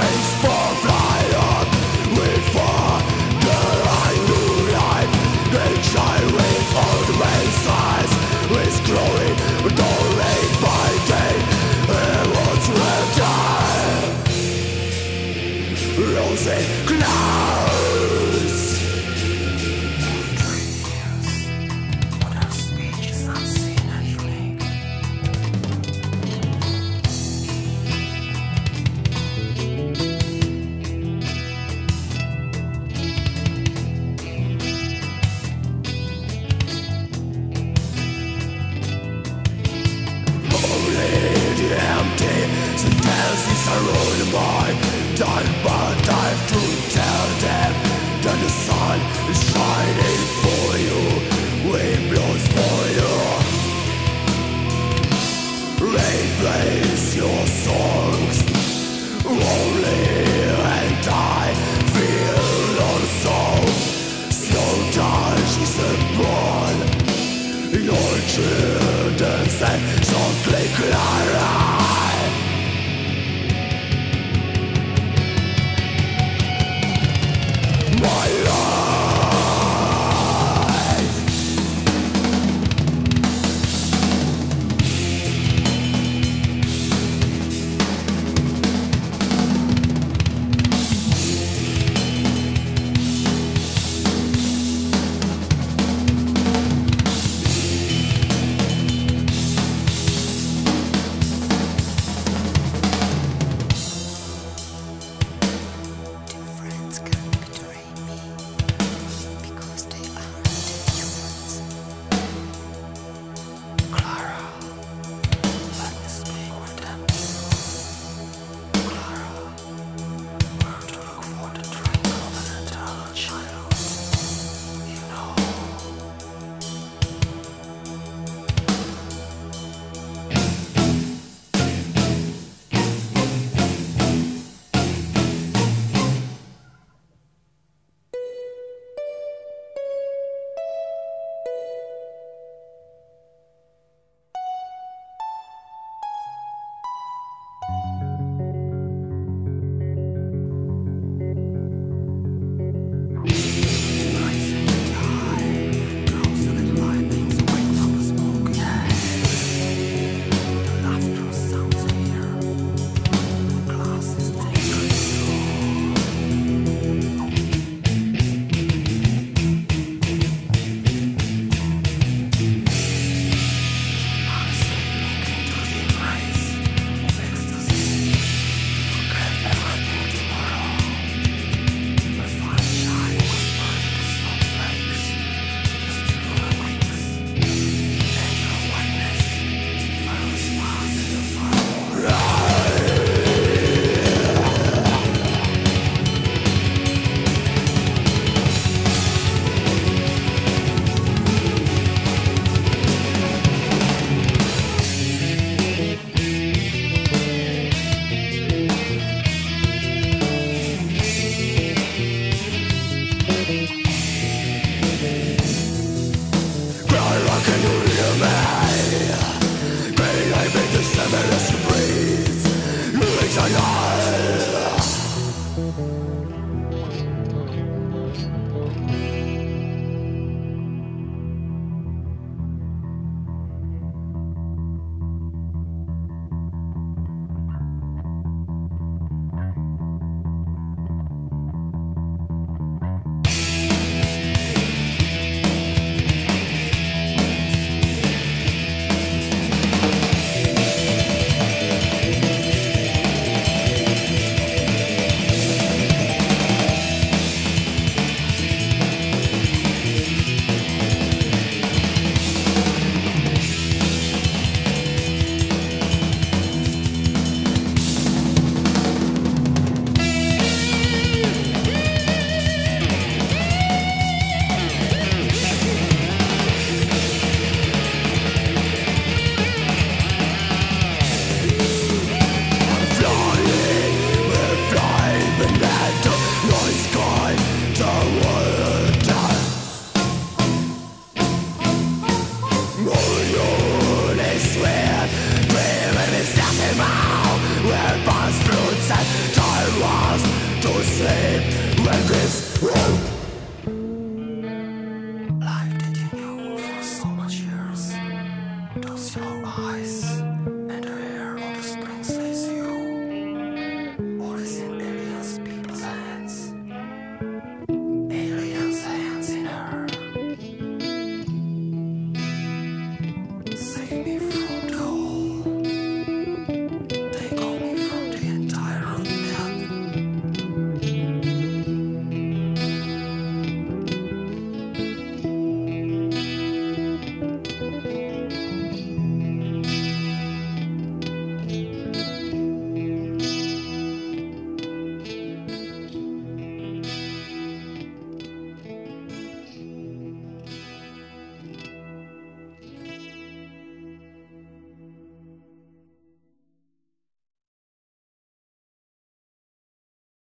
just shining for you Wind blows for you. Your songs and I feel your children say softly clara